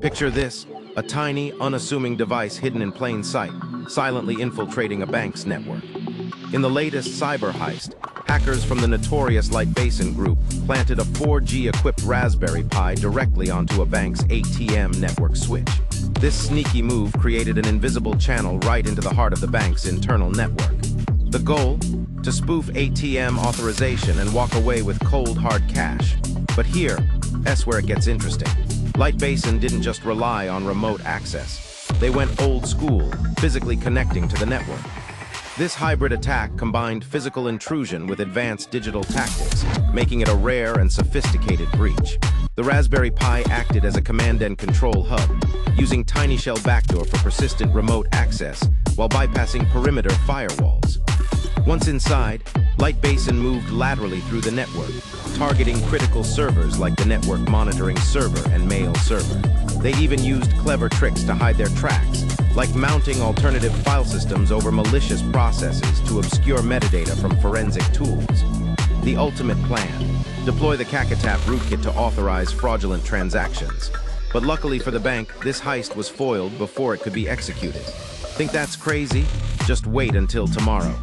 Picture this, a tiny, unassuming device hidden in plain sight, silently infiltrating a bank's network. In the latest cyber heist, hackers from the notorious LightBasin Group planted a 4G-equipped Raspberry Pi directly onto a bank's ATM network switch. This sneaky move created an invisible channel right into the heart of the bank's internal network. The goal? To spoof ATM authorization and walk away with cold, hard cash. But here, that's where it gets interesting. LightBasin didn't just rely on remote access. They went old school, physically connecting to the network. This hybrid attack combined physical intrusion with advanced digital tactics, making it a rare and sophisticated breach. The Raspberry Pi acted as a command and control hub, using Tiny Shell Backdoor for persistent remote access while bypassing perimeter firewalls. Once inside, LightBasin moved laterally through the network, targeting critical servers like the network monitoring server and mail server. They even used clever tricks to hide their tracks, like mounting alternative file systems over malicious processes to obscure metadata from forensic tools. The ultimate plan, deploy the CAKETAP rootkit to authorize fraudulent transactions. But luckily for the bank, this heist was foiled before it could be executed. Think that's crazy? Just wait until tomorrow.